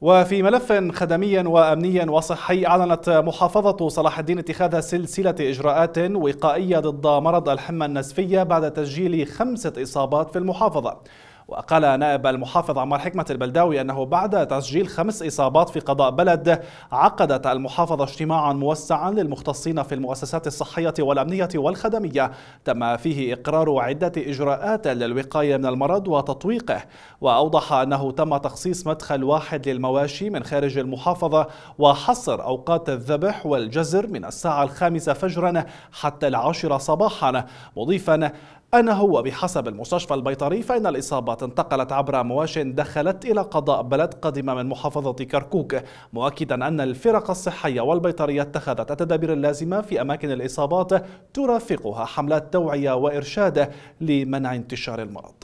وفي ملف خدمي وأمني وصحي أعلنت محافظة صلاح الدين اتخاذ سلسلة إجراءات وقائية ضد مرض الحمى النسفية بعد تسجيل خمسة إصابات في المحافظة. وقال نائب المحافظ عمار حكمة البلداوي أنه بعد تسجيل خمس إصابات في قضاء بلد عقدت المحافظة اجتماعا موسعا للمختصين في المؤسسات الصحية والأمنية والخدمية. تم فيه إقرار عدة إجراءات للوقاية من المرض وتطويقه. وأوضح أنه تم تخصيص مدخل واحد للمواشي من خارج المحافظة وحصر أوقات الذبح والجزر من الساعة الخامسة فجرا حتى العاشرة صباحا مضيفا أنه وبحسب المستشفى البيطري فإن الإصابات انتقلت عبر مواش دخلت إلى قضاء بلد قادمة من محافظة كركوك مؤكدا أن الفرق الصحية والبيطرية اتخذت التدابير اللازمة في أماكن الإصابات ترافقها حملات توعية وإرشاد لمنع انتشار المرض.